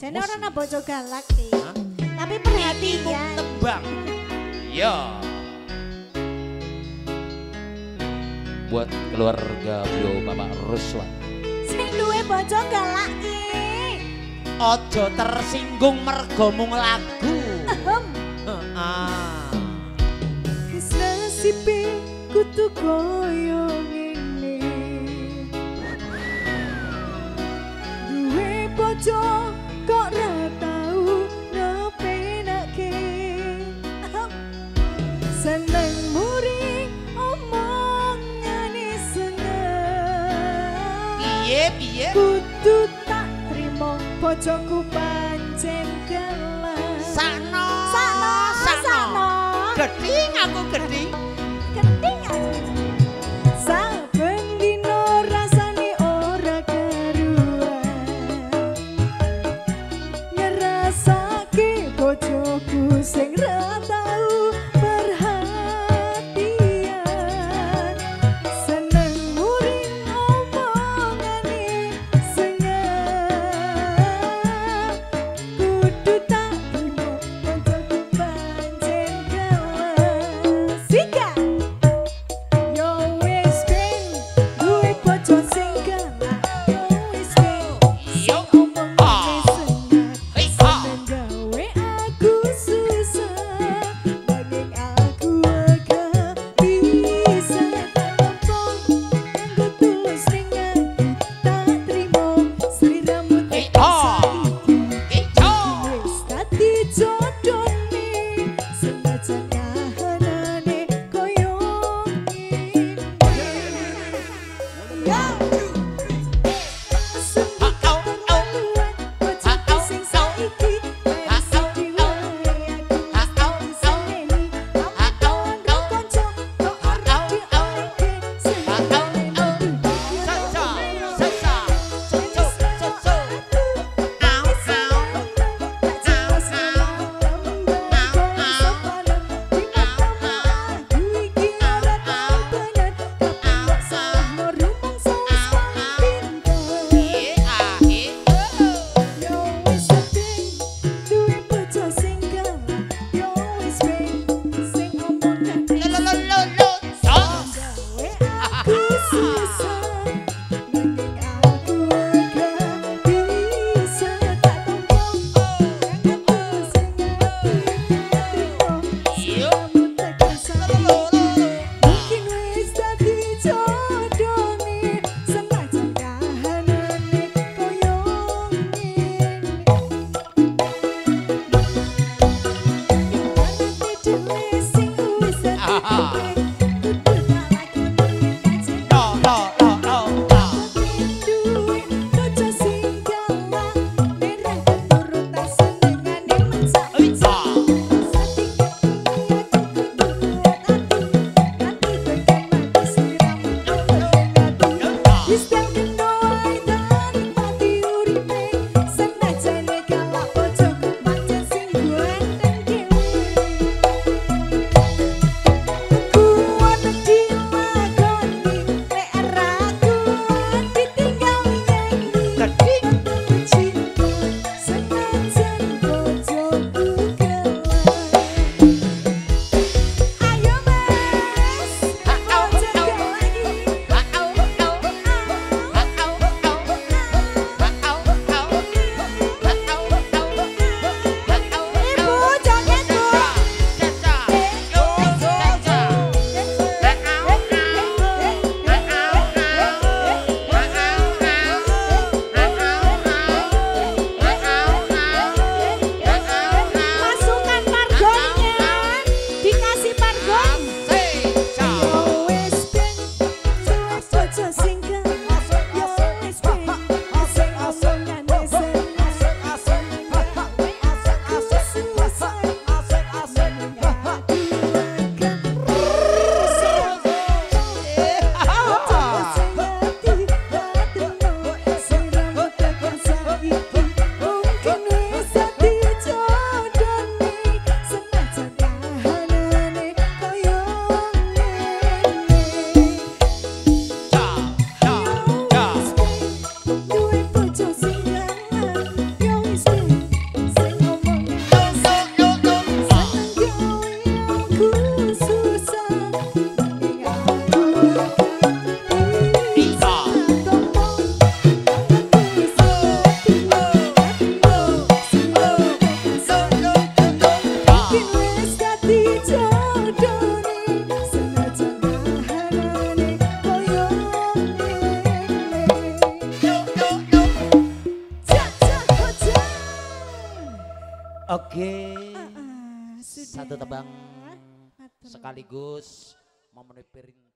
Jane ora ana bojo galak iki. Tapi perhatian. tembang. Yo. Buat keluarga Bio Bapak Ruslan. Sing duwe bojo galak iki. Ojo tersinggung mergo mung lagu. Ahem. Ah. Wis nasibe kudu koyo Piye? Kudu tak trimo bojoku pancen galak. Sakno. Sakno, sakno. Geding aku aku. Saben dino rasane ora karuan. Ngerasake bojoku sing 这心。Oke. Ah, sudah. Satu tebang sekaligus memenuhi piring